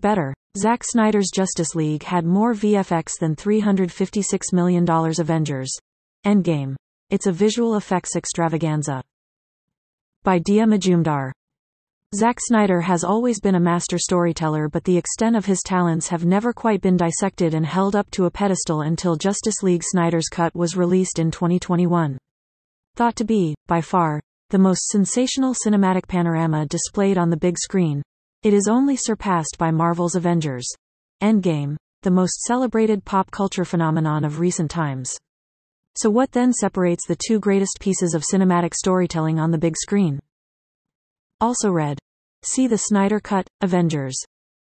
Better. Zack Snyder's Justice League had more VFX than $356 million Avengers. Endgame. It's a visual effects extravaganza. By Dia Majumdar. Zack Snyder has always been a master storyteller, but the extent of his talents have never quite been dissected and held up to a pedestal until Justice League Snyder's Cut was released in 2021. Thought to be, by far, the most sensational cinematic panorama displayed on the big screen, it is only surpassed by Marvel's Avengers. Endgame, the most celebrated pop culture phenomenon of recent times. So what then separates the two greatest pieces of cinematic storytelling on the big screen? Also read. See the Snyder Cut, Avengers.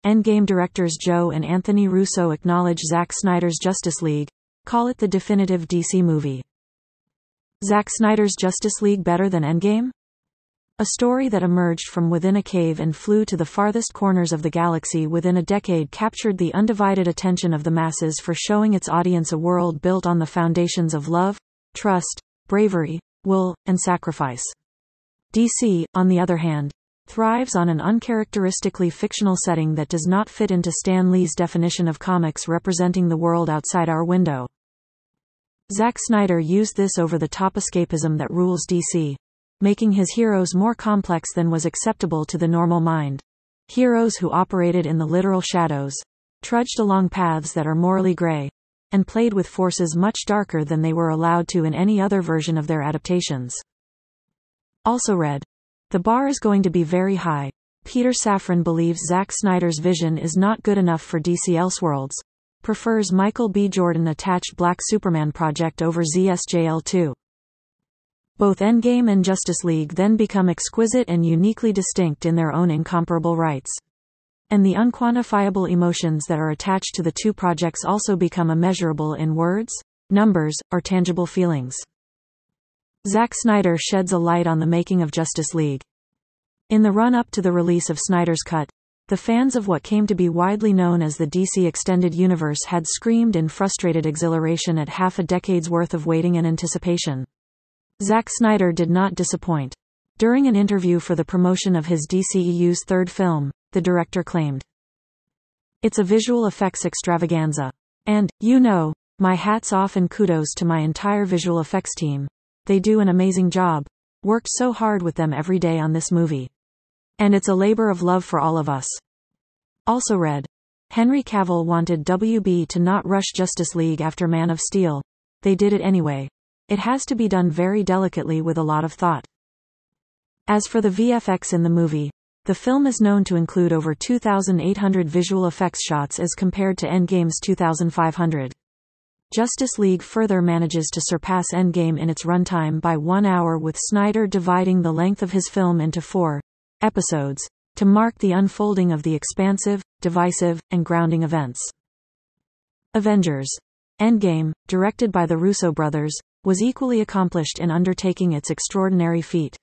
Endgame directors Joe and Anthony Russo acknowledge Zack Snyder's Justice League, call it the definitive DC movie. Zack Snyder's Justice League better than Endgame? A story that emerged from within a cave and flew to the farthest corners of the galaxy within a decade captured the undivided attention of the masses for showing its audience a world built on the foundations of love, trust, bravery, will, and sacrifice. DC, on the other hand, thrives on an uncharacteristically fictional setting that does not fit into Stan Lee's definition of comics representing the world outside our window. Zack Snyder used this over the top escapism that rules DC, making his heroes more complex than was acceptable to the normal mind. Heroes who operated in the literal shadows, trudged along paths that are morally gray, and played with forces much darker than they were allowed to in any other version of their adaptations. Also read. The bar is going to be very high. Peter Safran believes Zack Snyder's vision is not good enough for DC Elseworlds, prefers Michael B. Jordan attached Black Superman project over ZSJL 2. Both Endgame and Justice League then become exquisite and uniquely distinct in their own incomparable rights. And the unquantifiable emotions that are attached to the two projects also become immeasurable in words, numbers, or tangible feelings. Zack Snyder sheds a light on the making of Justice League. In the run up to the release of Snyder's Cut, the fans of what came to be widely known as the DC Extended Universe had screamed in frustrated exhilaration at half a decade's worth of waiting and anticipation. Zack Snyder did not disappoint. During an interview for the promotion of his DCEU's third film, the director claimed, It's a visual effects extravaganza. And, you know, my hat's off and kudos to my entire visual effects team. They do an amazing job. Worked so hard with them every day on this movie. And it's a labor of love for all of us. Also read. Henry Cavill wanted WB to not rush Justice League after Man of Steel. They did it anyway. It has to be done very delicately with a lot of thought. As for the VFX in the movie, the film is known to include over 2,800 visual effects shots as compared to Endgame's 2,500. Justice League further manages to surpass Endgame in its runtime by one hour with Snyder dividing the length of his film into four episodes to mark the unfolding of the expansive, divisive, and grounding events. Avengers Endgame, directed by the Russo brothers, was equally accomplished in undertaking its extraordinary feat.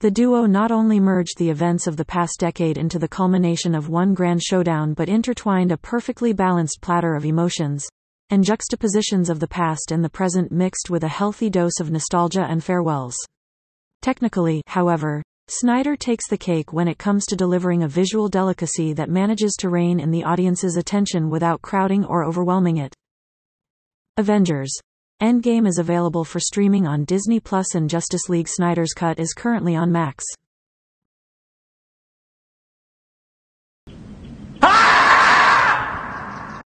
The duo not only merged the events of the past decade into the culmination of one grand showdown but intertwined a perfectly balanced platter of emotions, and juxtapositions of the past and the present mixed with a healthy dose of nostalgia and farewells. Technically, however, Snyder takes the cake when it comes to delivering a visual delicacy that manages to rein in the audience's attention without crowding or overwhelming it. Avengers Endgame is available for streaming on Disney Plus and Justice League Snyder's Cut is currently on Max.